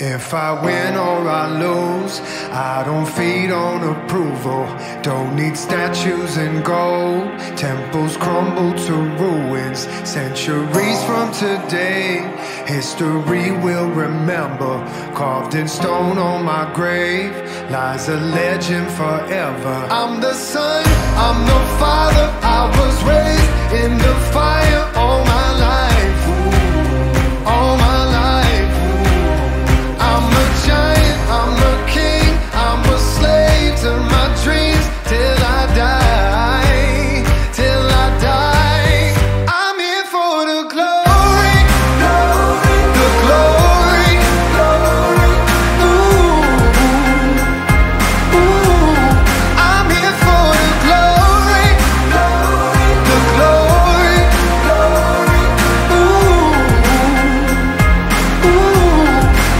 If I win or I lose, I don't feed on approval. Don't need statues and gold. Temples crumble to ruins. Centuries from today, history will remember. Carved in stone on my grave, lies a legend forever. I'm the son, I'm the father.